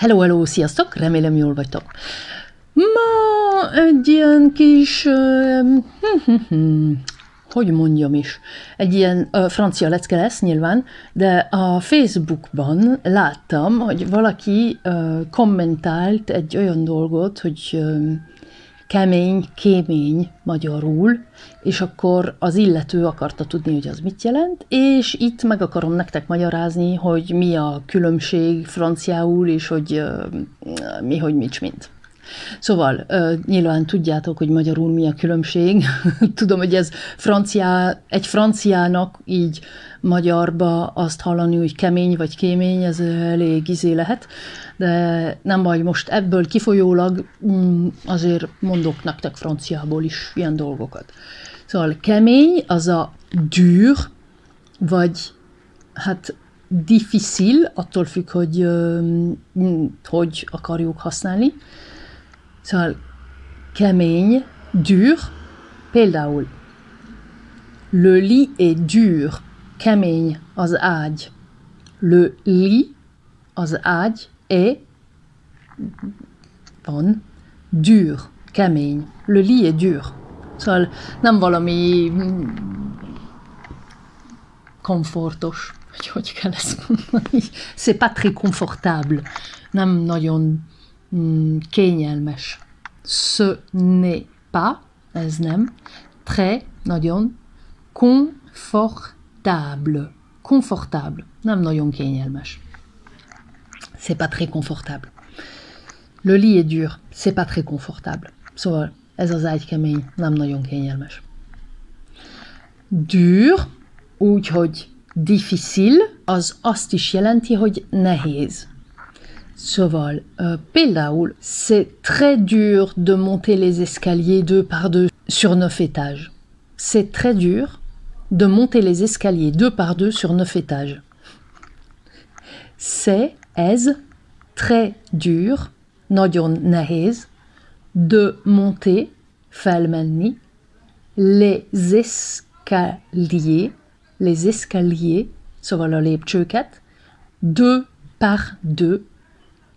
Hello, hello, sziasztok! Remélem jól vagytok. Ma egy ilyen kis, uh, hogy mondjam is, egy ilyen uh, francia lecke lesz nyilván, de a Facebookban láttam, hogy valaki uh, kommentált egy olyan dolgot, hogy kemény, kémény magyarul, és akkor az illető akarta tudni, hogy az mit jelent, és itt meg akarom nektek magyarázni, hogy mi a különbség franciául, és hogy mi, hogy mit, mint. Szóval nyilván tudjátok, hogy magyarul mi a különbség. Tudom, hogy ez franciá, egy franciának így magyarba azt hallani, hogy kemény vagy kémény, ez elég izé lehet, de nem baj, most ebből kifolyólag mm, azért mondok nektek franciából is ilyen dolgokat. Szóval kemény az a dűr, vagy hát difficile, attól függ, hogy mm, hogy akarjuk használni. Szóval kemény, dur, például Le lit est dur, kemény az ágy. Le lit, az ágy, est, van, dur, kemény. Le lit est dur. Szóval nem valami komfortos, hogy hogy kell ezt mondani. C'est pas très confortable. Nem nagyon kényelmes. Hmm, Ce n'est pas, ez nem, très, nagyon, confortable. Confortable. Nem nagyon kényelmes. C'est pas très confortable. Le lit est dur, c'est pas très confortable. Szóval ez az ágy kemény, nem nagyon kényelmes. Dur, úgy, hogy difficile, az azt is jelenti, hogy nehéz vol Euh, c'est très dur de monter les escaliers deux par deux sur neuf étages. C'est très dur de monter les escaliers deux par deux sur neuf étages. C'est très dur, de monter, les escaliers, les escaliers, deux par deux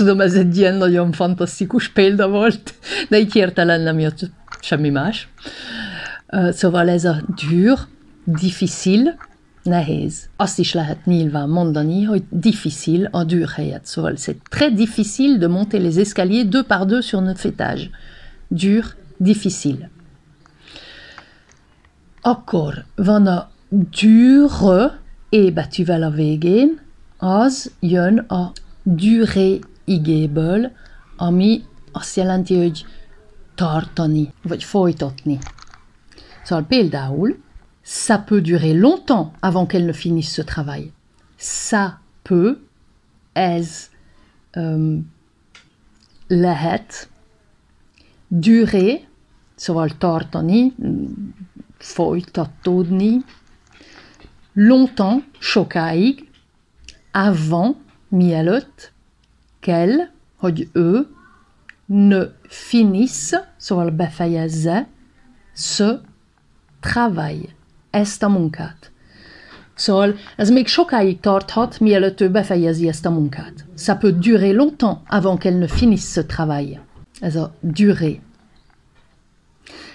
tudom, ez egy ilyen nagyon fantasztikus példa volt, de így hirtelen nem jött semmi más. Szóval ez a dur, difficile, nehéz. Azt is lehet nyilván mondani, hogy difficile a dur helyett. Szóval c'est très difficile de monter les escaliers deux par deux sur notre étage. Dur, difficile. Akkor van a dure, é eh, betűvel a végén, az jön a durée. igéből, ami azt jelenti, hogy tartani, vagy folytatni. Szóval például, ça peut durer longtemps avant qu'elle ne finisse ce travail. Ça peut, ez, um, lehet, durer, szóval tartani, folytatódni, longtemps, sokáig, avant, mielőtt, qu'elle, hogy ő e, ne finisse, szóval befejezze, ce travail, est ce munkát. Szóval Ça peut durer longtemps avant qu'elle ne finisse ce travail. Ez a durer.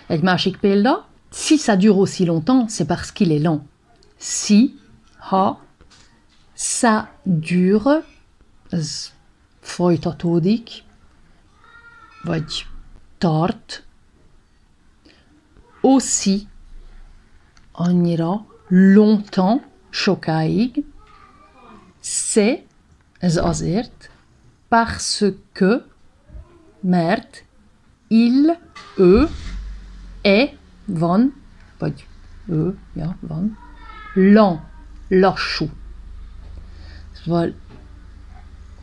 Egy másik példa, si ça dure aussi longtemps, c'est parce qu'il est lent. Si, ha, ça dure, folytatódik, vagy tart, aussi annyira longtemps, sokáig, c'est, ez azért, parce que, mert, il, ő, e, van, vagy ő, ja, van, lent, lassú. Szóval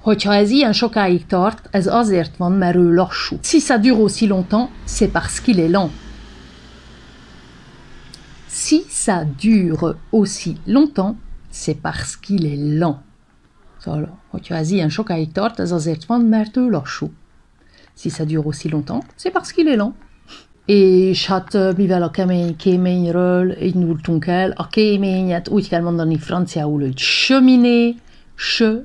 Hogyha ez ilyen sokáig tart, ez azért van, mert ő lassú. Si ça dure aussi longtemps, c'est parce qu'il est lent. Si ça dure aussi longtemps, c'est parce qu'il est lent. Szóval, hogyha ez ilyen sokáig tart, ez azért van, mert ő lassú. Si ça dure aussi longtemps, c'est parce qu'il est lent. És hát mivel a kemény kéményről indultunk el, a kéményet úgy kell mondani franciául, hogy cheminé, se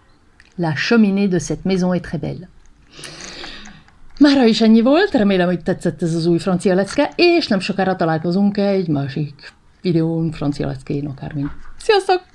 La de cette maison est très belle. Mára is ennyi volt, remélem, hogy tetszett ez az új francia lecke, és nem sokára találkozunk egy másik videón, francia leckén, akármi. Sziasztok!